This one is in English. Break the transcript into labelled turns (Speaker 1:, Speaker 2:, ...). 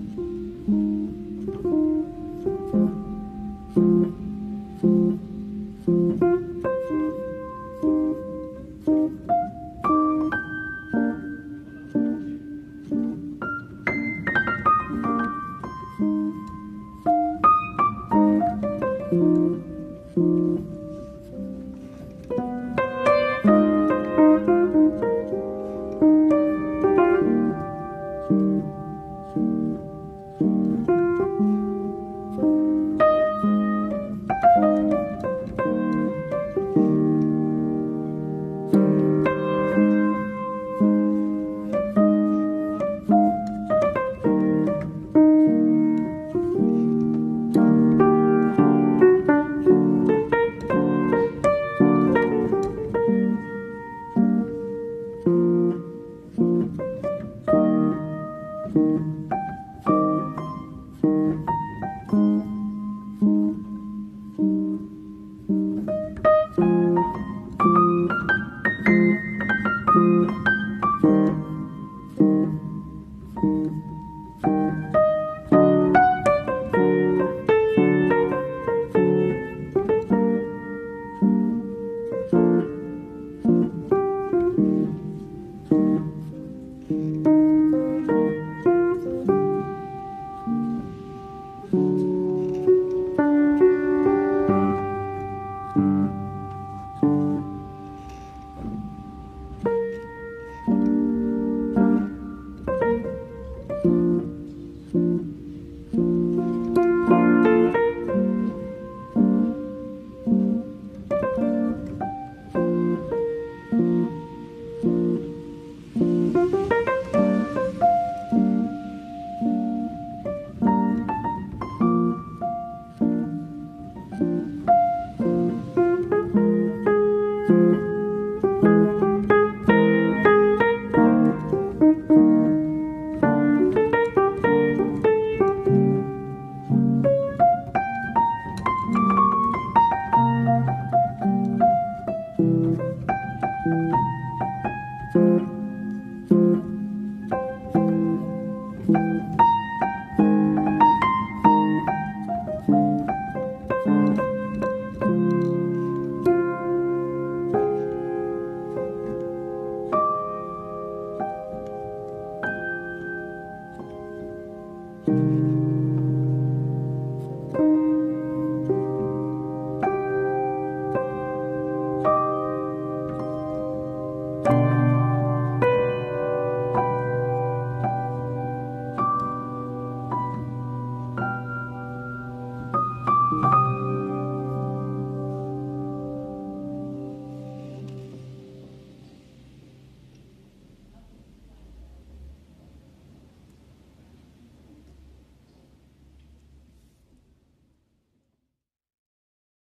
Speaker 1: you.